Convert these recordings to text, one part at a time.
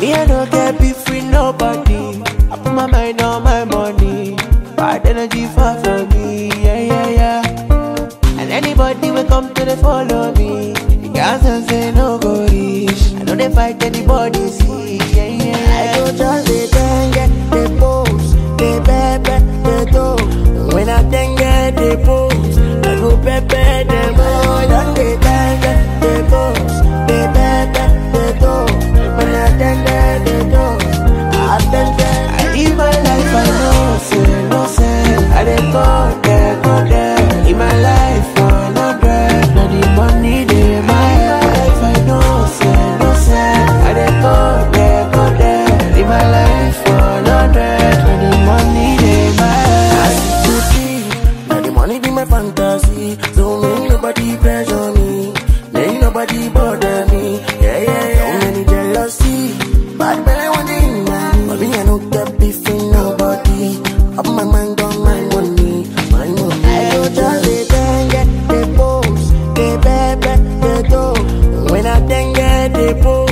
Me, I don't get beef with nobody. I put my mind on my money. Bad energy far from me, yeah, yeah, yeah. And anybody will come to the follow me. The guys don't say no go reach. I know they fight anybody, see, yeah, yeah. I go just the fantasy. So make nobody pressure me, make nobody bother me. Yeah, yeah, yeah. So many jealousy, bad belly one day in. But me, I don't get beef with nobody. Up my mind on my money, my money. I go just the dengue, the pose, the pepe, the do. When I dengue, the pose,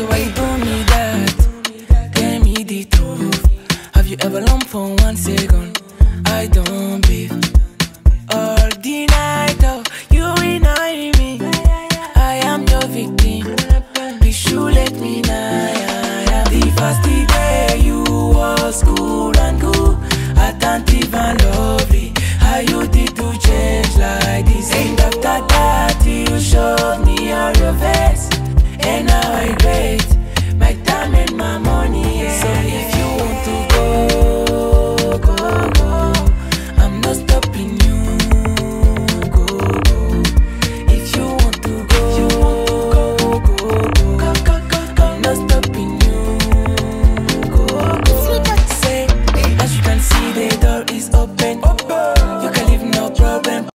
So why you do me that? Tell me the truth. Have you ever longed for one second? I don't believe. All the night, oh, you deny me. I am your victim. Be sure let me know. The first day you was cool and cool, attentive and lovely. How you did to change like this? And the that, you showed me your revenge now I wait.